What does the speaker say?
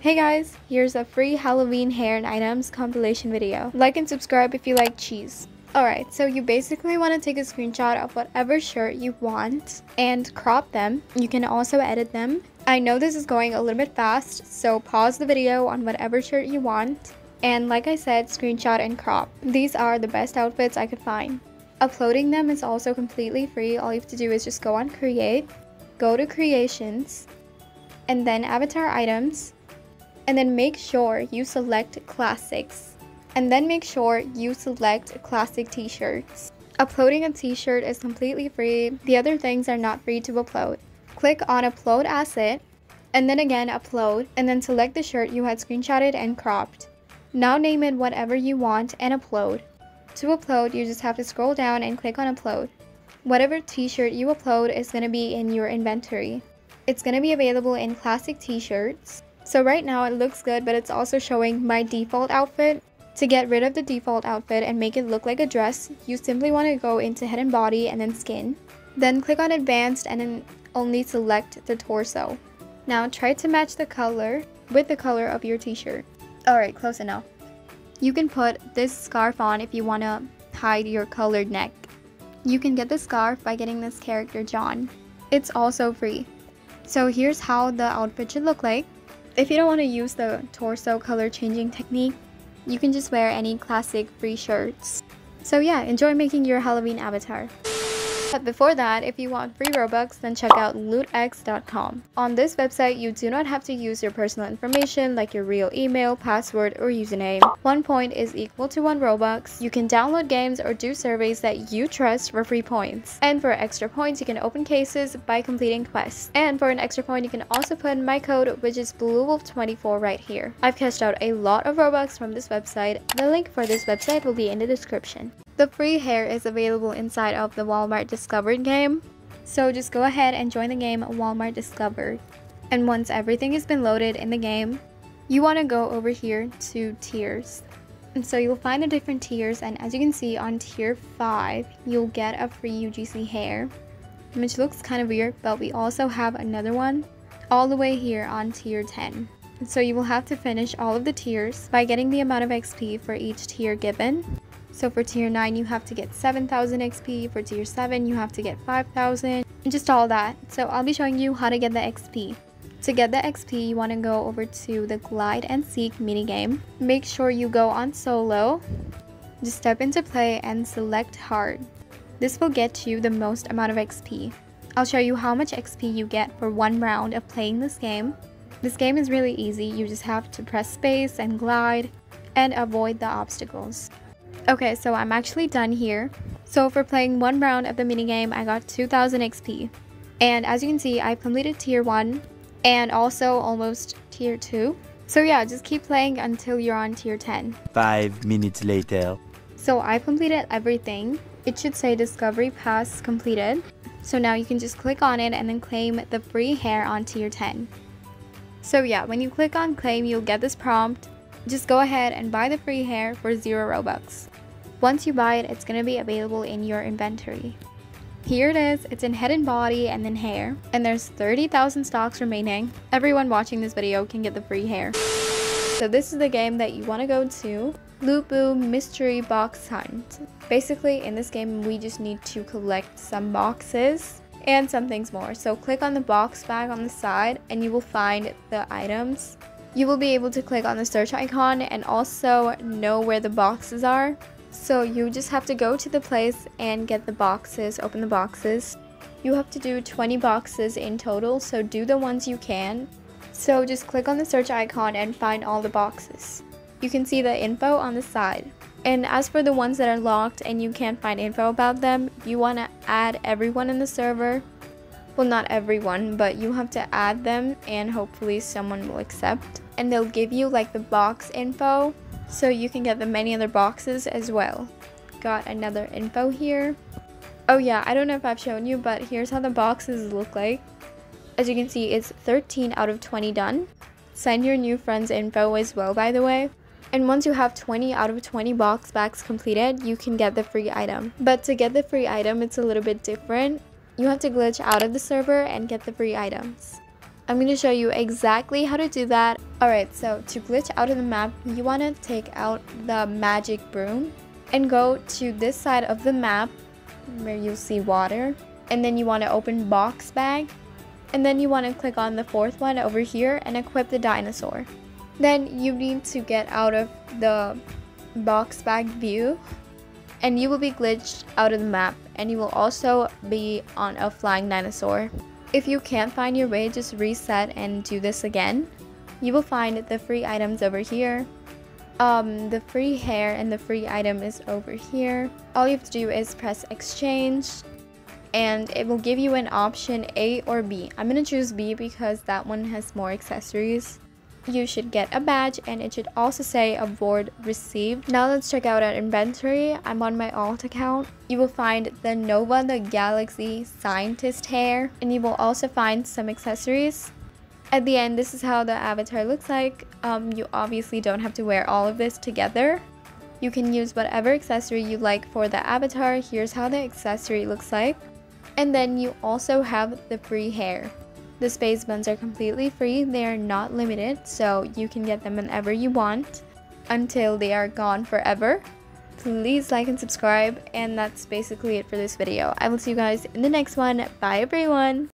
Hey guys, here's a free Halloween hair and items compilation video. Like and subscribe if you like cheese. Alright, so you basically want to take a screenshot of whatever shirt you want and crop them. You can also edit them. I know this is going a little bit fast, so pause the video on whatever shirt you want. And like I said, screenshot and crop. These are the best outfits I could find. Uploading them is also completely free. All you have to do is just go on create, go to creations, and then avatar items, and then make sure you select classics and then make sure you select classic t-shirts. Uploading a t-shirt is completely free. The other things are not free to upload. Click on upload asset and then again upload and then select the shirt you had screenshotted and cropped. Now name it whatever you want and upload. To upload, you just have to scroll down and click on upload. Whatever t-shirt you upload is going to be in your inventory. It's going to be available in classic t-shirts. So right now it looks good, but it's also showing my default outfit to get rid of the default outfit and make it look like a dress, you simply want to go into head and body and then skin. Then click on advanced and then only select the torso. Now try to match the color with the color of your t-shirt. Alright, close enough. You can put this scarf on if you want to hide your colored neck. You can get the scarf by getting this character John. It's also free. So here's how the outfit should look like. If you don't want to use the torso color changing technique, you can just wear any classic free shirts. So yeah, enjoy making your Halloween avatar. But before that, if you want free Robux, then check out lootx.com. On this website, you do not have to use your personal information like your real email, password, or username. One point is equal to one Robux. You can download games or do surveys that you trust for free points. And for extra points, you can open cases by completing quests. And for an extra point, you can also put in my code, which is BlxeWolf24 right here. I've cashed out a lot of Robux from this website. The link for this website will be in the description. The free hair is available inside of the Walmart Discovered game. So just go ahead and join the game Walmart Discovered. And once everything has been loaded in the game, you want to go over here to tiers. And so you'll find the different tiers and as you can see on tier 5, you'll get a free UGC hair. Which looks kind of weird, but we also have another one all the way here on tier 10. So you will have to finish all of the tiers by getting the amount of XP for each tier given. So for tier 9, you have to get 7000 XP. For tier 7, you have to get 5000 and just all that. So I'll be showing you how to get the XP. To get the XP, you want to go over to the Glide and Seek minigame. Make sure you go on solo. Just step into play and select hard. This will get you the most amount of XP. I'll show you how much XP you get for one round of playing this game. This game is really easy, you just have to press space and glide and avoid the obstacles. Okay, so I'm actually done here. So for playing one round of the minigame, I got 2000 XP. And as you can see, I've completed tier 1 and also almost tier 2. So yeah, just keep playing until you're on tier 10. 5 minutes later. So I've completed everything. It should say discovery pass completed. So now you can just click on it and then claim the free hair on tier 10. So yeah, when you click on claim, you'll get this prompt just go ahead and buy the free hair for 0 Robux. Once you buy it, it's going to be available in your inventory. Here it is, it's in head and body and then hair, and there's 30,000 stocks remaining. Everyone watching this video can get the free hair. So this is the game that you want to go to, Lupu Mystery Box Hunt. Basically, in this game, we just need to collect some boxes and some things more. So click on the box bag on the side and you will find the items you will be able to click on the search icon and also know where the boxes are. So you just have to go to the place and get the boxes, open the boxes. You have to do 20 boxes in total, so do the ones you can. So just click on the search icon and find all the boxes. You can see the info on the side. And as for the ones that are locked and you can't find info about them, you want to add everyone in the server well not everyone but you have to add them and hopefully someone will accept. And they'll give you like the box info so you can get the many other boxes as well. Got another info here. Oh yeah i don't know if i've shown you but here's how the boxes look like. As you can see it's 13 out of 20 done. Send your new friends info as well by the way. And once you have 20 out of 20 box bags completed, you can get the free item. But to get the free item, it's a little bit different you have to glitch out of the server and get the free items. I'm going to show you exactly how to do that. Alright, so to glitch out of the map, you want to take out the magic broom and go to this side of the map where you'll see water. And then you want to open box bag. And then you want to click on the fourth one over here and equip the dinosaur. Then you need to get out of the box bag view and you will be glitched out of the map and you will also be on a flying dinosaur. If you can't find your way, just reset and do this again. You will find the free items over here. Um, the free hair and the free item is over here. All you have to do is press exchange and it will give you an option A or B. I'm gonna choose B because that one has more accessories you should get a badge and it should also say award received. Now let's check out our inventory. I'm on my alt account. You will find the Nova the Galaxy Scientist hair and you will also find some accessories. At the end, this is how the avatar looks like. Um, you obviously don't have to wear all of this together. You can use whatever accessory you like for the avatar. Here's how the accessory looks like. And then you also have the free hair. The space buns are completely free, they are not limited, so you can get them whenever you want until they are gone forever. Please like and subscribe, and that's basically it for this video. I will see you guys in the next one. Bye everyone!